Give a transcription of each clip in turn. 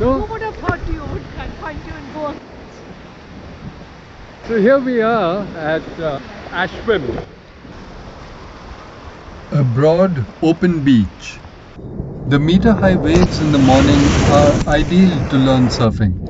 No? Who would have thought you would find you in Goa? So here we are at uh, Ashvem. A broad, open beach. The meter high waves in the morning are ideal to learn surfing.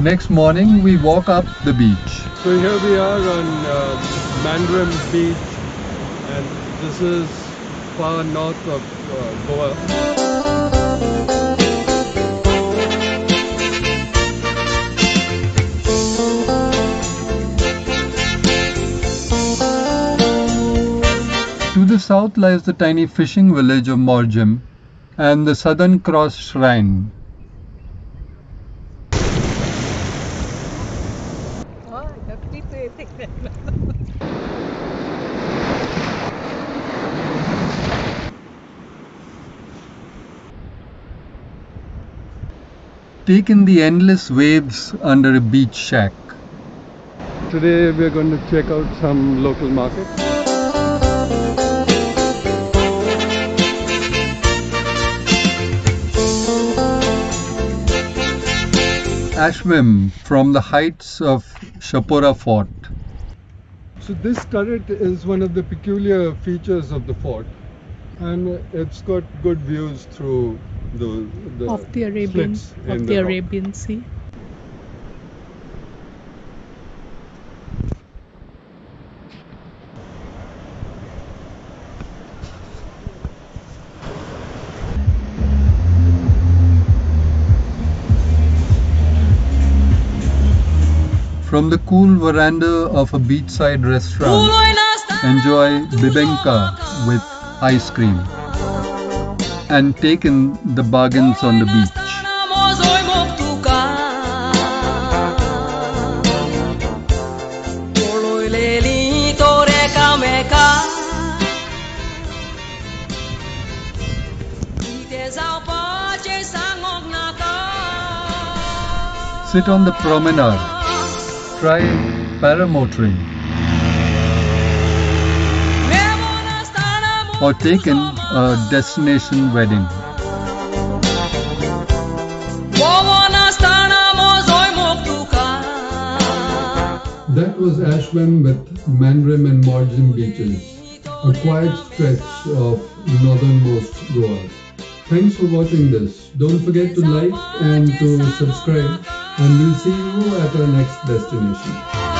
Next morning, we walk up the beach. So here we are on uh, Beach and this is far north of uh, Goa. To the south lies the tiny fishing village of Morjim and the Southern Cross Shrine. Take in the endless waves under a beach shack. Today we're going to check out some local markets. Ashvem from the heights of Chapora Fort. So this turret is one of the peculiar features of the fort and it's got good views through the, the of the Arabian slits of in the rock. Arabian Sea. From the cool veranda of a beachside restaurant, enjoy bibenca with ice cream and take in the bargains on the beach. Sit on the promenade try paramotoring or taken a uh, destination wedding. That was Ashvem with Mandrem and Morjim beaches, a quiet stretch of northernmost Goa. Thanks for watching this. Don't forget to like and to subscribe and we'll see you at our next destination.